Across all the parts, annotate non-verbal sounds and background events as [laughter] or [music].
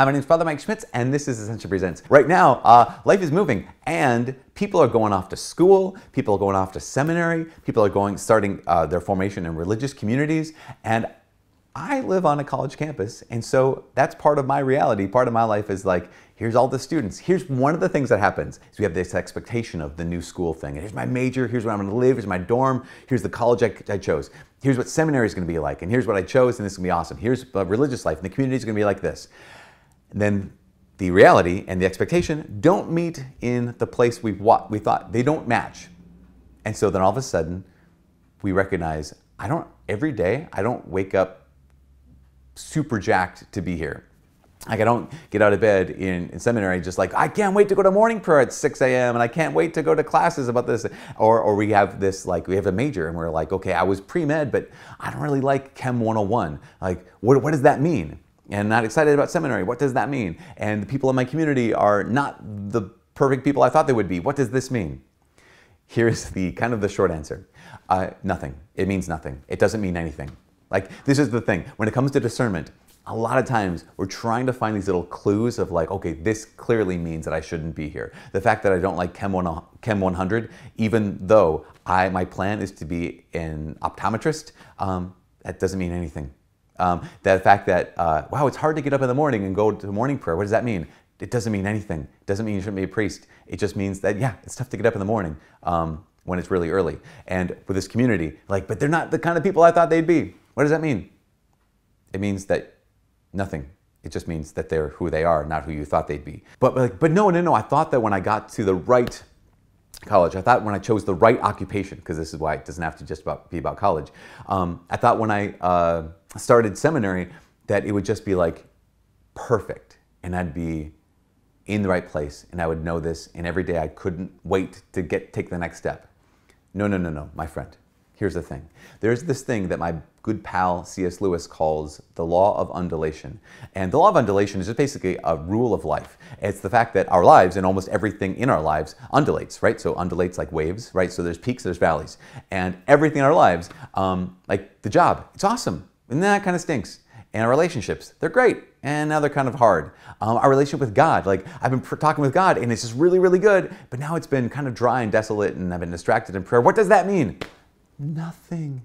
Hi, my name is Father Mike Schmitz, and this is Ascension Presents. Right now, uh, life is moving, and people are going off to school, people are going off to seminary, people are going starting uh, their formation in religious communities, and I live on a college campus, and so that's part of my reality. Part of my life is like, here's all the students. Here's one of the things that happens is we have this expectation of the new school thing. Here's my major, here's where I'm gonna live, here's my dorm, here's the college I, I chose. Here's what seminary is gonna be like, and here's what I chose, and this is gonna be awesome. Here's religious life, and the community is gonna be like this then the reality and the expectation don't meet in the place we we thought they don't match. And so then all of a sudden we recognize i don't every day i don't wake up super jacked to be here. Like i don't get out of bed in, in seminary just like i can't wait to go to morning prayer at 6 a.m and i can't wait to go to classes about this. Or, or we have this like we have a major and we're like okay i was pre-med but i don't really like chem 101 like what, what does that mean and not excited about seminary. What does that mean? And the people in my community are not the perfect people I thought they would be. What does this mean? Here's the kind of the short answer. Uh, nothing. It means nothing. It doesn't mean anything. Like this is the thing. When it comes to discernment, a lot of times we're trying to find these little clues of like, okay, this clearly means that I shouldn't be here. The fact that I don't like Chem, 1, Chem 100, even though I my plan is to be an optometrist, um, that doesn't mean anything. Um, the fact that, uh, wow, it's hard to get up in the morning and go to morning prayer. What does that mean? It doesn't mean anything. It doesn't mean you shouldn't be a priest. It just means that, yeah, it's tough to get up in the morning um, when it's really early. And with this community, like, but they're not the kind of people I thought they'd be. What does that mean? It means that nothing. It just means that they're who they are, not who you thought they'd be. But, but, but no, no, no. I thought that when I got to the right college. I thought when I chose the right occupation, because this is why it doesn't have to just about, be about college. Um, I thought when I uh, started seminary that it would just be like perfect and I'd be in the right place and I would know this and every day I couldn't wait to get take the next step. No, no, no, no, my friend. Here's the thing. There's this thing that my good pal C.S. Lewis calls the law of undulation. And the law of undulation is just basically a rule of life. It's the fact that our lives and almost everything in our lives undulates, right? So undulates like waves, right? So there's peaks, there's valleys. And everything in our lives, um, like the job, it's awesome. And that kind of stinks. And our relationships, they're great. And now they're kind of hard. Um, our relationship with God, like I've been talking with God and it's just really, really good. But now it's been kind of dry and desolate and I've been distracted in prayer. What does that mean? Nothing.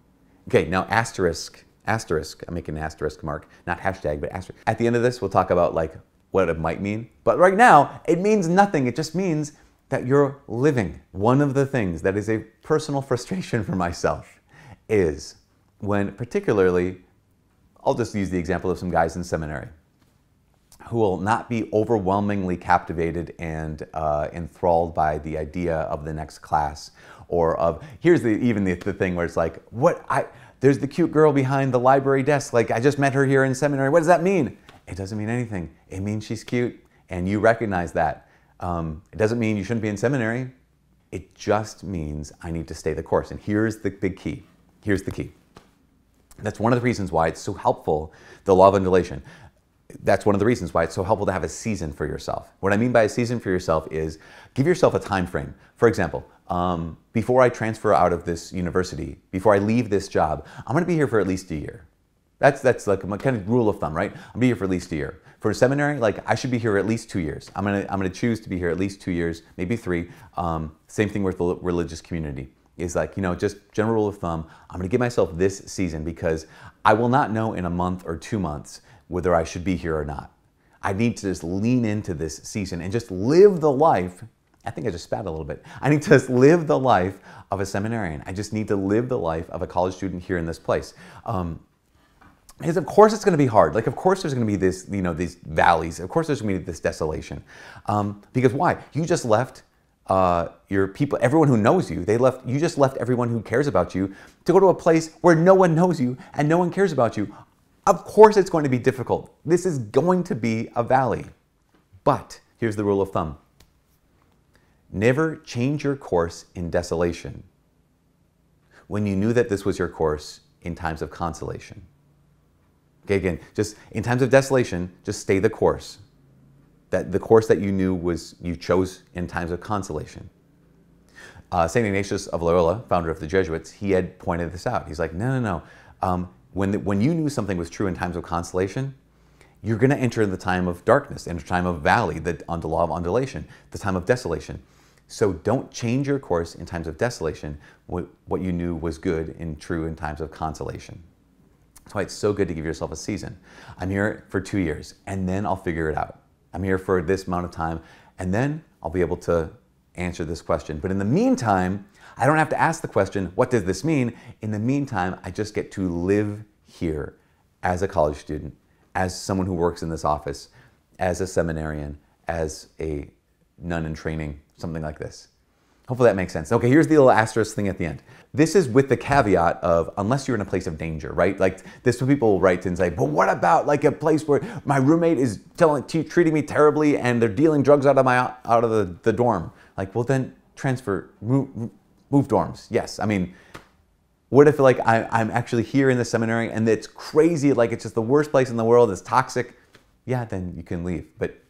Okay, now asterisk, asterisk, I'm making an asterisk mark, not hashtag, but asterisk. At the end of this, we'll talk about like what it might mean. But right now, it means nothing. It just means that you're living. One of the things that is a personal [laughs] frustration for myself is when particularly, I'll just use the example of some guys in seminary who will not be overwhelmingly captivated and uh, enthralled by the idea of the next class or of here's the even the, the thing where it's like what I there's the cute girl behind the library desk. Like I just met her here in seminary. What does that mean? It doesn't mean anything. It means she's cute and you recognize that. Um, it doesn't mean you shouldn't be in seminary. It just means I need to stay the course. And here's the big key. Here's the key that's one of the reasons why it's so helpful the law of undulation that's one of the reasons why it's so helpful to have a season for yourself. What I mean by a season for yourself is give yourself a time frame. For example, um, before I transfer out of this university, before I leave this job, I'm going to be here for at least a year. That's that's like my kind of rule of thumb, right? I'm be here for at least a year. For a seminary, like I should be here at least two years. I'm gonna I'm gonna choose to be here at least two years, maybe three. Um, same thing with the religious community. Is like you know just general rule of thumb. I'm gonna give myself this season because I will not know in a month or two months whether I should be here or not. I need to just lean into this season and just live the life. I think I just spat a little bit. I need to just live the life of a seminarian. I just need to live the life of a college student here in this place. Um, because of course it's going to be hard. Like of course there's going to be this, you know, these valleys. Of course there's going to be this desolation. Um, because why? You just left uh, your people, everyone who knows you. They left. You just left everyone who cares about you to go to a place where no one knows you and no one cares about you of course, it's going to be difficult. This is going to be a valley. But here's the rule of thumb never change your course in desolation when you knew that this was your course in times of consolation. Okay, again, just in times of desolation, just stay the course. That the course that you knew was you chose in times of consolation. Uh, St. Ignatius of Loyola, founder of the Jesuits, he had pointed this out. He's like, no, no, no. Um, when, the, when you knew something was true in times of consolation, you're going to enter in the time of darkness, enter time of valley, the law of undulation, the time of desolation. So don't change your course in times of desolation, what, what you knew was good and true in times of consolation. That's why it's so good to give yourself a season. I'm here for two years, and then I'll figure it out. I'm here for this amount of time, and then I'll be able to answer this question. But in the meantime, I don't have to ask the question, what does this mean? In the meantime, I just get to live here as a college student, as someone who works in this office, as a seminarian, as a nun in training, something like this. Hopefully that makes sense. Okay, here's the little asterisk thing at the end. This is with the caveat of unless you're in a place of danger, right? Like this, when people write and say, "But what about like a place where my roommate is telling, treating me terribly, and they're dealing drugs out of my out of the, the dorm?" Like, well, then transfer, move, move dorms. Yes, I mean, what if like I, I'm actually here in the seminary and it's crazy, like it's just the worst place in the world, it's toxic? Yeah, then you can leave. But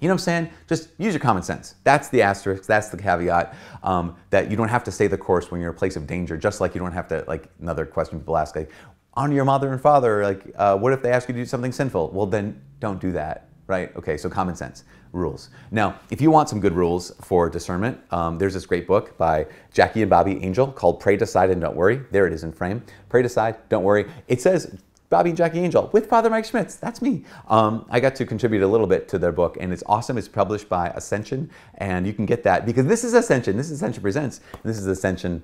you know what I'm saying? Just use your common sense. That's the asterisk. That's the caveat. Um, that you don't have to stay the course when you're in a place of danger. Just like you don't have to like another question people ask, like honor your mother and father. Like, uh, what if they ask you to do something sinful? Well, then don't do that, right? Okay, so common sense rules. Now, if you want some good rules for discernment, um, there's this great book by Jackie and Bobby Angel called "Pray, Decide, and Don't Worry." There it is in frame. Pray, decide, don't worry. It says Bobby and Jackie Angel with Father Mike Schmitz. That's me. Um, I got to contribute a little bit to their book, and it's awesome. It's published by Ascension, and you can get that because this is Ascension. This is Ascension Presents, and this is Ascension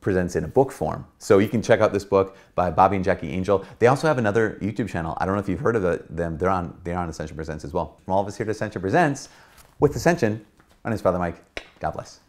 Presents in a book form. So you can check out this book by Bobby and Jackie Angel. They also have another YouTube channel. I don't know if you've heard of them. They're on they're on Ascension Presents as well. From all of us here at Ascension Presents with Ascension, my name is Father Mike. God bless.